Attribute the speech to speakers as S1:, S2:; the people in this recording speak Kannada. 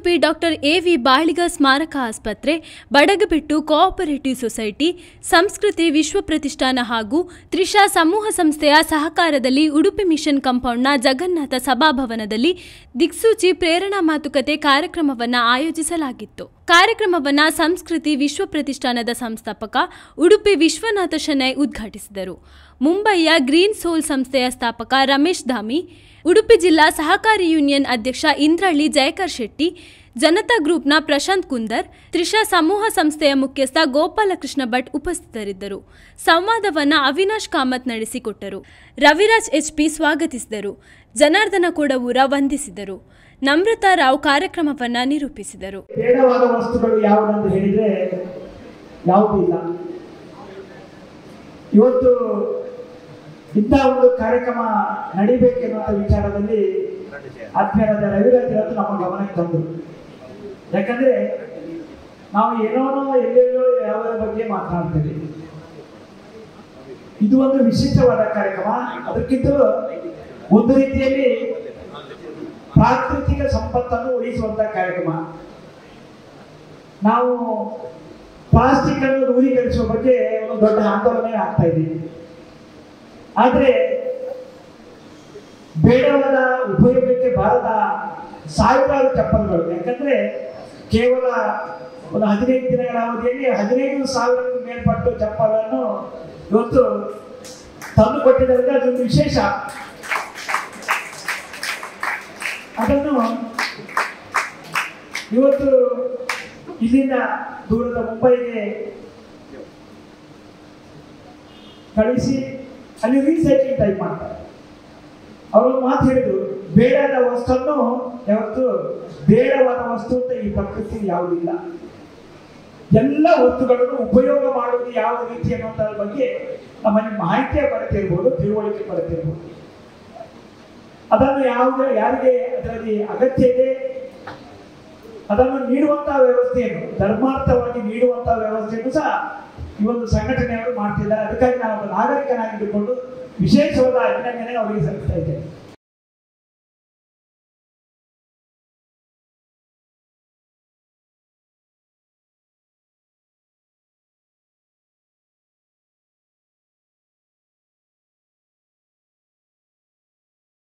S1: Udupi doctor A V Baliga ಸ್ಮಾರಕ ಆಸ್ಪತ್ರೆ, ಬಡಗಬಿಟ್ಟು ಕೋಆಪರೇಟಿವ್ ಸೊಸೈಟಿ, ಸಂಸ್ಕೃತಿ ವಿಶ್ವ ಪ್ರತಿಷ್ಠಾನ ಹಾಗೂ ತ್ರಿಷಾ ಸಮೂಹ ಸಂಸ್ಥೆಯ ಸಹಕಾರದಲ್ಲಿ ಉಡುಪಿ ಮಿಷನ್ ಕಾಂಪೌಂಡ್ನ ಜಗನ್ನಾಥ ಸಭಾಭವನದಲ್ಲಿ ದಿಕ್ಸೂಚಿ ಪ್ರೇರಣಾ ಮಾತುಕತೆ ಕಾರ್ಯಕ್ರಮವನ್ನು ಆಯೋಜಿಸಲಾಗಿತ್ತು. ಕಾರ್ಯಕ್ರಮವನ್ನು ಸಂಸ್ಕೃತಿ ವಿಶ್ವ ಪ್ರತಿಷ್ಠಾನದ ಸಂಸ್ಥಾಪಕ ಉಡುಪಿ ವಿಶ್ವನಾಥ ಶೆನೈ ಉದ್ಘಾಟಿಸಿದರು. ಮುಂಬಯಿಯ ಗ್ರೀನ್ ಸೋಲ್ ಸಂಸ್ಥೆಯ ಸ್ಥಾಪಕ ರಮೇಶ್ ಧಾಮಿ, ಉಡುಪಿ ಜಿಲ್ಲಾ ಸಹಕಾರಿ ಯೂನಿಯನ್ ಅಧ್ಯಕ್ಷ ಇಂದ್ರಳ್ಳಿ ಜಯಕರ್ ಶೆಟ್ಟಿ, ಜನತಾ ಗ್ರೂಪ್ನ ಪ್ರಶಾಂತ್ ಕುಂದರ್, ತ್ರಿಷಾ ಸಮೂಹ ಸಂಸ್ಥೆಯ ಮುಖ್ಯಸ್ಥ ಗೋಪಾಲಕೃಷ್ಣ ಭಟ್ ಉಪಸ್ಥಿತರಿದ್ದರು. ಸಂವಾದವನ್ನು ಅವಿನಾಶ್ ಕಾಮತ್ ನಡೆಸಿಕೊಟ್ಟರು. ರವಿರಾಜ್ ಎಚ್ಪಿ ಸ್ವಾಗತಿಸಿದರು. ಜನಾರ್ದನ ಕೊಡವೂರ ವಂದಿಸಿದರು. ನಮ್ರತಾ ರಾವ್ ಕಾರ್ಯಕ್ರಮವನ್ನ ನಿರೂಪಿಸಿದರು.
S2: ಬೇಡವಾದ ವಸ್ತುಗಳು ಯಾವುದಂತ ಹೇಳಿದ್ರೆ ಯಾವುದೂ ಇಲ್ಲ. ಇವತ್ತು ಇಂಥ ಒಂದು ಕಾರ್ಯಕ್ರಮ ನಡಿಬೇಕೆನ್ನುವಂಥ ವಿಚಾರದಲ್ಲಿ ಆತ್ಮೀಯರಾದ ರವಿರಾಜ್ ಇವತ್ತು ನಮ್ಮ ಗಮನಕ್ಕೆ ತಂದರು ಯಾಕಂದ್ರೆ ನಾವು ಏನೋ ಎಲ್ಲೆಲ್ಲೋ ಯಾವುದರ ಬಗ್ಗೆ ಮಾತನಾಡ್ತೇವೆ. ಇದು ಒಂದು ವಿಶಿಷ್ಟವಾದ ಕಾರ್ಯಕ್ರಮ. ಅದಕ್ಕಿಂತಲೂ ಒಂದು ರೀತಿಯಲ್ಲಿ ಪ್ರಾಕೃತಿಕ ಸಂಪತ್ತನ್ನು ಉಳಿಸುವಂತ ಕಾರ್ಯಕ್ರಮ. ನಾವು ಪ್ಲಾಸ್ಟಿಕ್ ಅನ್ನು ದೂರೀಕರಿಸುವ ಬಗ್ಗೆ ಒಂದು ದೊಡ್ಡ ಆಂದೋಲನೆ ಆಗ್ತಾ ಇದೆ. ಆದ್ರೆ ಬೇಡವಾದ ಉಪಯೋಗಕ್ಕೆ ಬಾರದ ಸಾವಿರಾರು ಚಪ್ಪಲ್ಗಳು, ಯಾಕಂದ್ರೆ ಕೇವಲ ಒಂದು ಹದಿನೈದು ದಿನಗಳ ಅವಧಿಯಲ್ಲಿ ಹದಿನೈದು ಸಾವಿರಕ್ಕೂ ಮೇಲ್ಪಟ್ಟು ಚಪ್ಪಲನ್ನು ಇವತ್ತು ತಂದು ಕೊಟ್ಟಿದ್ದರಿಂದ ಅದೊಂದು ವಿಶೇಷ. ಅದನ್ನು ಇವತ್ತು ಇಲ್ಲಿಂದ ದೂರದ ಮುಂಬೈಗೆ ಕಳಿಸಿ, ಅಲ್ಲಿ ರೀಸೈಕ್ಲಿಂಗ್ ಟೈಪ್ ಮಾಡ್ತಾರೆ. ಅವರು ಮಾತು ಹೇಳಿದ್ರು, ಬೇಡದ ವಸ್ತುವನ್ನು ಯಾವತ್ತು ಬೇಡವಾದ ವಸ್ತು ಅಂತ ಈ ಪ್ರಕೃತಿ ಯಾವುದಿಲ್ಲ ಎಲ್ಲ ವಸ್ತುಗಳನ್ನು ಉಪಯೋಗ ಮಾಡುವುದು ಯಾವ ರೀತಿ ಅನ್ನೋದ್ರ ಬಗ್ಗೆ ನಮ್ಮಲ್ಲಿ ಮಾಹಿತಿಯ ಕೊರತೆ ಇರ್ಬೋದು, ತಿಳುವಳಿಕೆ ಕೊರತೆ ಇರ್ಬೋದು. ಅದನ್ನು ಯಾವ ಯಾರಿಗೆ ಅದರಲ್ಲಿ ಅಗತ್ಯ ಇದೆ? ಅದನ್ನು ನೀಡುವಂತಹ ವ್ಯವಸ್ಥೆಯನ್ನು, ಧರ್ಮಾರ್ಥವಾಗಿ ನೀಡುವಂತಹ ವ್ಯವಸ್ಥೆಯನ್ನು ಸಹ ಈ ಒಂದು ಸಂಘಟನೆಯವರು ಮಾಡ್ತಿದ್ದಾರೆ. ಅದಕ್ಕಾಗಿ ನಾವು ಒಬ್ಬ ನಾಗರಿಕನಾಗಿದ್ದುಕೊಂಡು ವಿಶೇಷವಾದ ಅಭಿನಂದನೆ ಅವರಿಗೆ ಸಲ್ಲಿಸ್ತಾ ಇದ್ದೇನೆ.